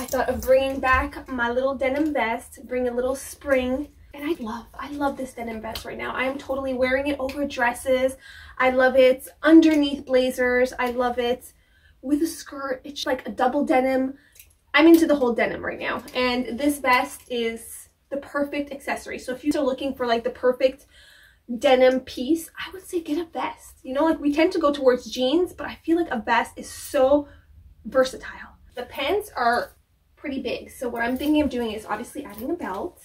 I thought of bringing back my little denim vest, bring a little spring. And I love, I love this denim vest right now. I am totally wearing it over dresses. I love it underneath blazers. I love it with a skirt. It's like a double denim. I'm into the whole denim right now. And this vest is the perfect accessory. So if you're looking for like the perfect denim piece, I would say get a vest. You know, like we tend to go towards jeans, but I feel like a vest is so versatile. The pants are pretty big. So what I'm thinking of doing is obviously adding a belt.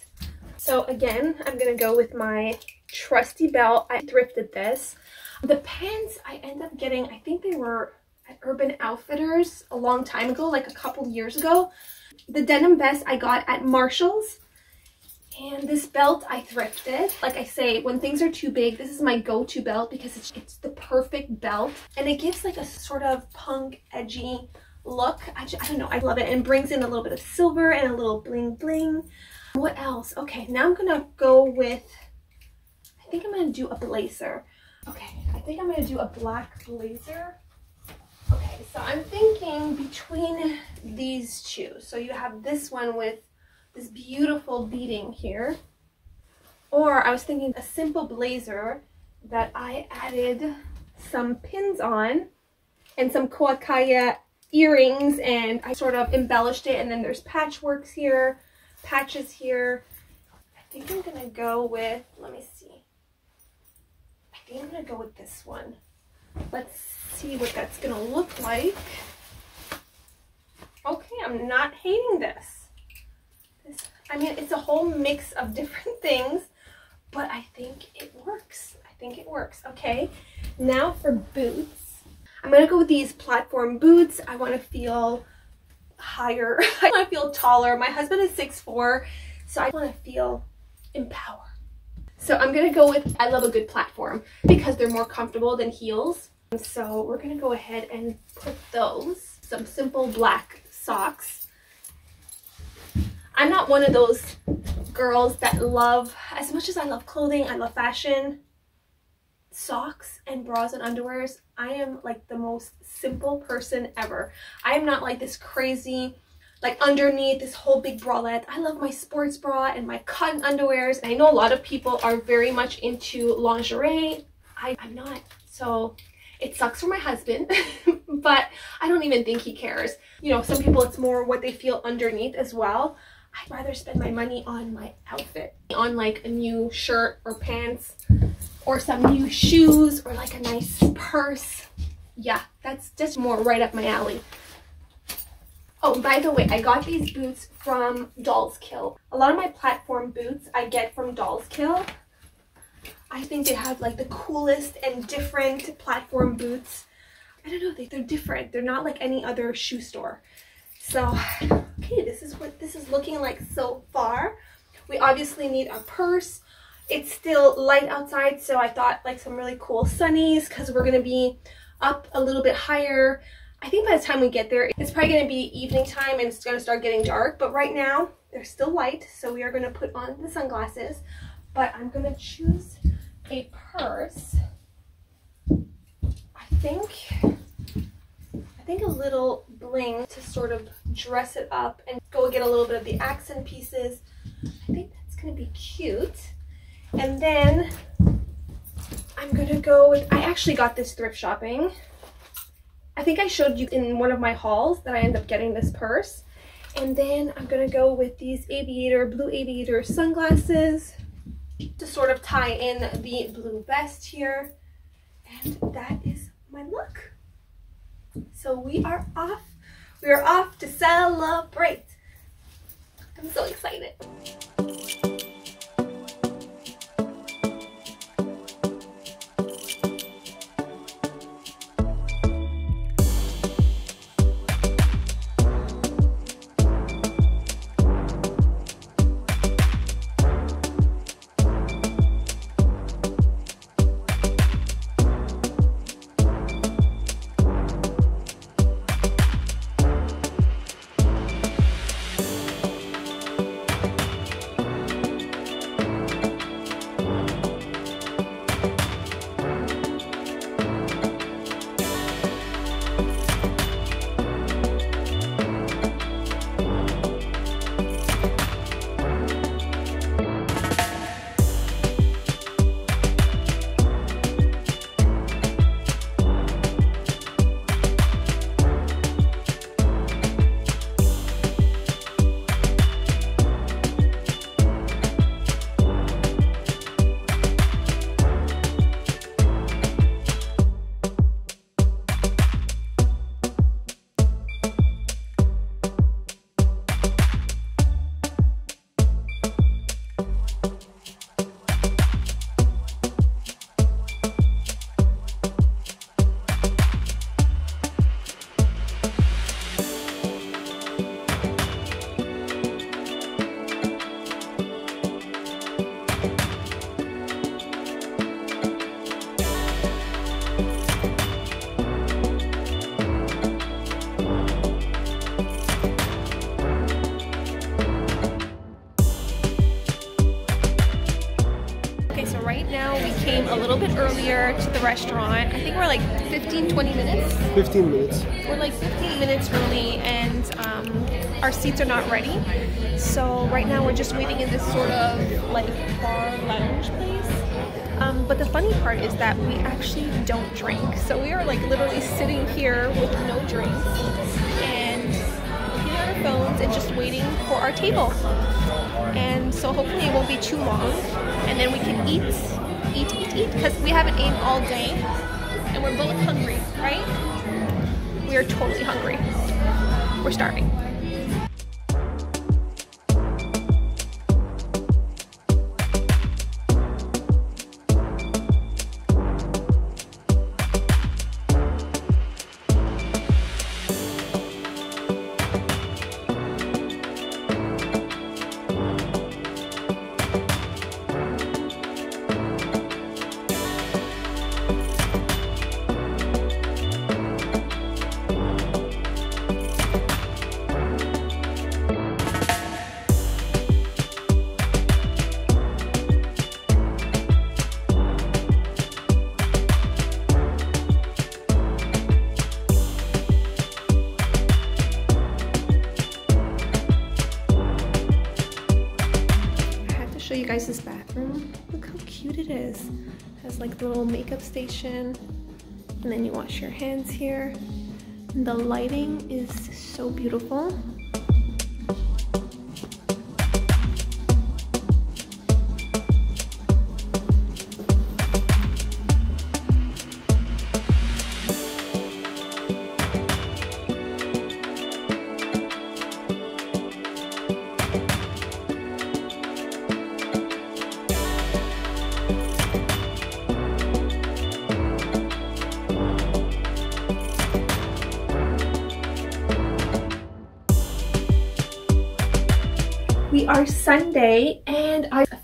So again, I'm to go with my trusty belt. I thrifted this. The pants I ended up getting, I think they were at Urban Outfitters a long time ago, like a couple years ago. The denim vest I got at Marshalls. And this belt I thrifted. Like I say, when things are too big, this is my go-to belt because it's, it's the perfect belt. And it gives like a sort of punk, edgy look. I, just, I don't know, I love it. And brings in a little bit of silver and a little bling bling. What else? Okay, now I'm gonna go with, I think I'm gonna do a blazer. Okay, I think I'm gonna do a black blazer. Okay, so I'm thinking between these two. So you have this one with this beautiful beading here. Or I was thinking a simple blazer that I added some pins on and some Koakaya earrings and I sort of embellished it and then there's patchworks here, patches here. I think I'm gonna go with, let me see. I think I'm gonna go with this one. Let's see what that's gonna look like. Okay, I'm not hating this. this I mean, it's a whole mix of *laughs* different things, but I think it works. I think it works. Okay, now for boots. I'm to go with these platform boots. I want to feel higher. *laughs* I want to feel taller. My husband is 6'4", so I want to feel empowered. So I'm to go with, I love a good platform because they're more comfortable than heels. So we're to go ahead and put those, some simple black socks I'm not one of those girls that love, as much as I love clothing, I love fashion, socks and bras and underwears. I am like the most simple person ever. I am not like this crazy, like underneath this whole big bralette. I love my sports bra and my cotton underwears. I know a lot of people are very much into lingerie. I, I'm not. So it sucks for my husband, *laughs* but I don't even think he cares. You know, some people it's more what they feel underneath as well. I'd rather spend my money on my outfit, on like a new shirt or pants or some new shoes or like a nice purse. Yeah, that's just more right up my alley. Oh, by the way, I got these boots from Dolls Kill. A lot of my platform boots I get from Dolls Kill. I think they have like the coolest and different platform boots. I don't know, they're different. They're not like any other shoe store. So okay, this is what this is looking like so far. We obviously need a purse. It's still light outside, so I thought like some really cool sunnies because we're going to be up a little bit higher. I think by the time we get there, it's probably going to be evening time and it's going to start getting dark. But right now, they're still light, so we are going to put on the sunglasses. But I'm going to choose a purse. I think I think a little bling to sort of dress it up and go get a little bit of the accent pieces. I think that's going to be cute. And then I'm to go with, I actually got this thrift shopping. I think I showed you in one of my hauls that I ended up getting this purse. And then I'm to go with these aviator, blue aviator sunglasses to sort of tie in the blue vest here. And that is my look. So we are off. We are off to celebrate. I'm so excited. 15 minutes. We're like 15 minutes early and um, our seats are not ready. So right now we're just waiting in this sort of like bar lounge place. Um, but the funny part is that we actually don't drink. So we are like literally sitting here with no drinks and looking at our phones and just waiting for our table. And so hopefully it won't be too long and then we can eat, eat, eat, eat because we haven't eaten all day and we're both hungry, right? We are totally hungry. We're starving. Has like the little makeup station and then you wash your hands here. The lighting is so beautiful.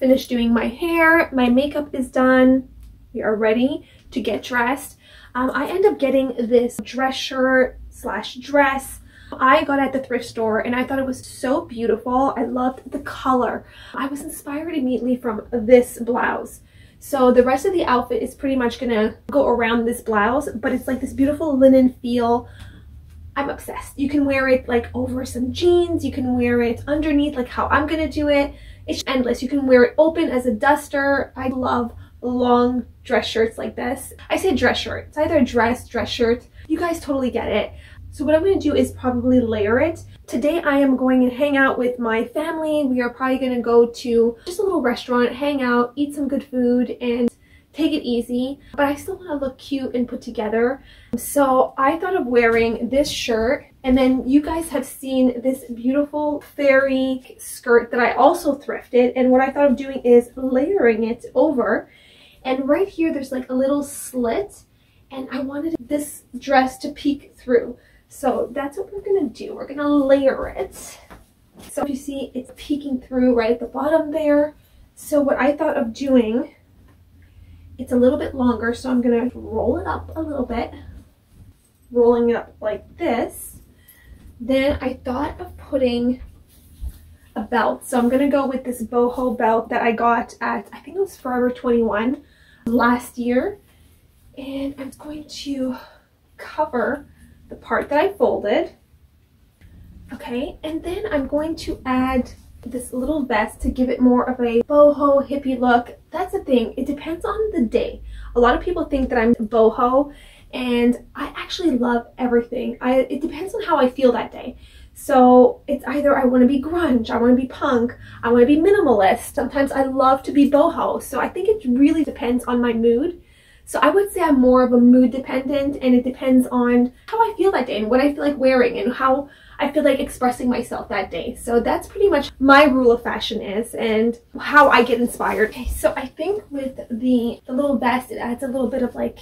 Finished doing my hair. My makeup is done. We are ready to get dressed. Um, I end up getting this dress shirt slash dress I got at the thrift store and I thought it was so beautiful. I loved the color. I was inspired immediately from this blouse. So the rest of the outfit is pretty much gonna go around this blouse, but it's like this beautiful linen feel. I'm obsessed. You can wear it like over some jeans. You can wear it underneath like how I'm gonna do it. It's endless. You can wear it open as a duster. I love long dress shirts like this. I say dress shirt. It's either a dress, dress shirt. You guys totally get it. So what I'm going to do is probably layer it. Today I am going to hang out with my family. We are probably going to go to just a little restaurant, hang out, eat some good food, and take it easy, but I still want to look cute and put together. So I thought of wearing this shirt and then you guys have seen this beautiful fairy skirt that I also thrifted and what I thought of doing is layering it over and right here there's like a little slit and I wanted this dress to peek through. So that's what we're gonna do. We're gonna layer it. So you see it's peeking through right at the bottom there. So what I thought of doing it's a little bit longer, so I'm gonna roll it up a little bit, rolling it up like this. Then I thought of putting a belt. So I'm gonna go with this boho belt that I got at, I think it was Forever 21 last year. And I'm going to cover the part that I folded. Okay, and then I'm going to add this little vest to give it more of a boho hippie look. That's the thing, it depends on the day. A lot of people think that I'm boho and I actually love everything. I, it depends on how I feel that day. So it's either I want to be grunge, I want to be punk, I want to be minimalist. Sometimes I love to be boho. So I think it really depends on my mood. So I would say I'm more of a mood dependent and it depends on how I feel that day and what I feel like wearing and how I feel like expressing myself that day. So that's pretty much my rule of fashion is and how I get inspired. Okay, so I think with the, the little vest, it adds a little bit of like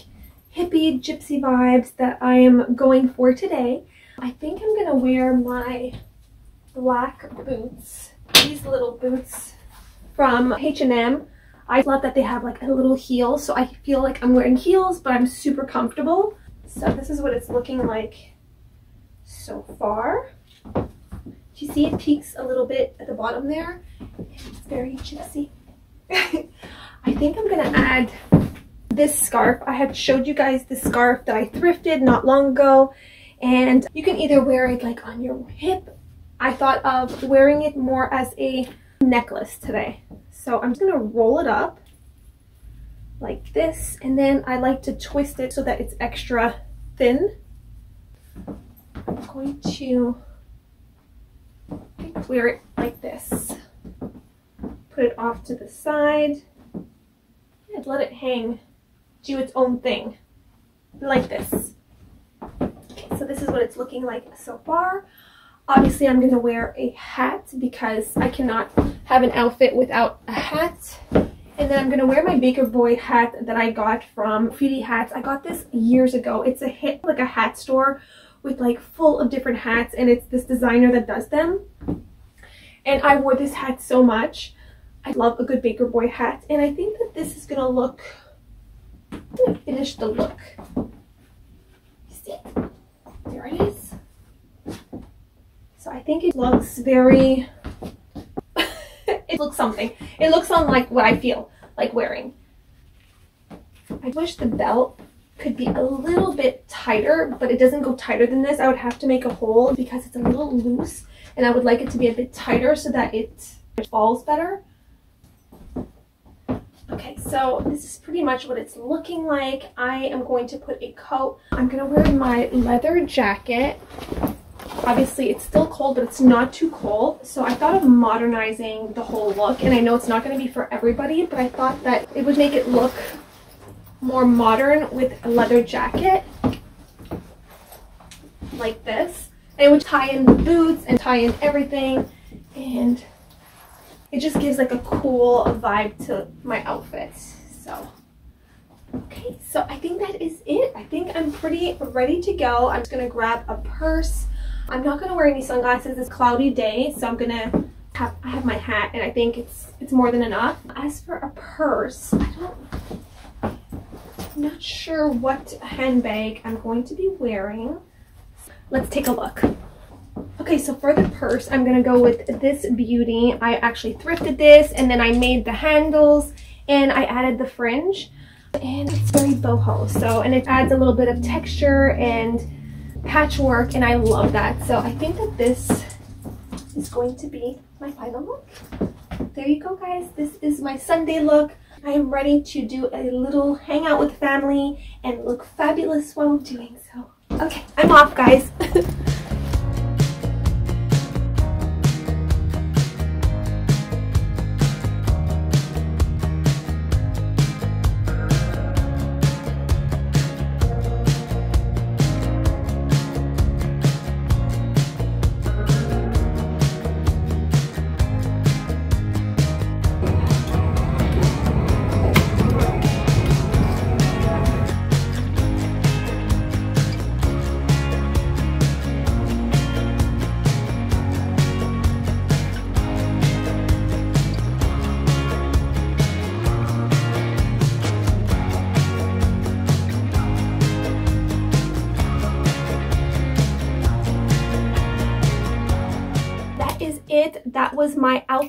hippie gypsy vibes that I am going for today. I think I'm gonna wear my black boots, these little boots from H&M. I love that they have like a little heel, so I feel like I'm wearing heels, but I'm super comfortable. So this is what it's looking like so far. Do you see it peaks a little bit at the bottom there? It's very gypsy. *laughs* I think I'm gonna add this scarf. I had showed you guys the scarf that I thrifted not long ago and you can either wear it like on your hip. I thought of wearing it more as a necklace today. So I'm just gonna roll it up like this and then I like to twist it so that it's extra thin. I'm going to wear it like this. Put it off to the side and let it hang, do its own thing, like this. Okay, so this is what it's looking like so far. Obviously, I'm going to wear a hat because I cannot have an outfit without a hat. And then I'm going to wear my Baker Boy hat that I got from Feedy Hats. I got this years ago. It's a hit, like a hat store with like full of different hats and it's this designer that does them. And I wore this hat so much. I love a good Baker Boy hat. And I think that this is to look, I'm to finish the look. See There it is. So I think it looks very, *laughs* it looks something. It looks on like what I feel like wearing. I wish the belt could be a little bit tighter, but it doesn't go tighter than this. I would have to make a hole because it's a little loose and I would like it to be a bit tighter so that it falls better. Okay, so this is pretty much what it's looking like. I am going to put a coat. I'm going to wear my leather jacket. Obviously, it's still cold, but it's not too cold. So I thought of modernizing the whole look. And I know it's not going to be for everybody, but I thought that it would make it look more modern with a leather jacket like this. And it would tie in the boots and tie in everything. And it just gives like a cool vibe to my outfit. So, okay, so I think that is it. I think I'm pretty ready to go. I'm just gonna grab a purse. I'm not gonna wear any sunglasses. It's cloudy day, so I'm gonna have, I have my hat and I think it's it's more than enough. As for a purse, I don't not sure what handbag I'm going to be wearing. Let's take a look. Okay, so for the purse, I'm to go with this beauty. I actually thrifted this and then I made the handles and I added the fringe. And it's very boho, so, and it adds a little bit of texture and patchwork and I love that. So I think that this is going to be my final look. There you go, guys. This is my Sunday look. I am ready to do a little hangout with family and look fabulous while doing so. Okay, I'm off guys. *laughs*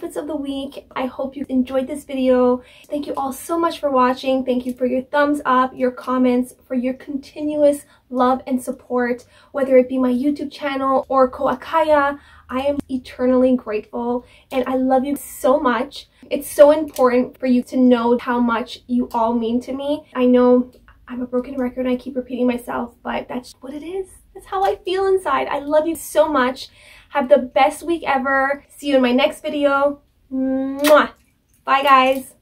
outfits of the week. I hope you enjoyed this video. Thank you all so much for watching. Thank you for your thumbs up, your comments, for your continuous love and support, whether it be my YouTube channel or Koakaya. I am eternally grateful and I love you so much. It's so important for you to know how much you all mean to me. I know I'm a broken record and I keep repeating myself, but that's what it is. That's how I feel inside. I love you so much. Have the best week ever. See you in my next video. Mwah. Bye, guys.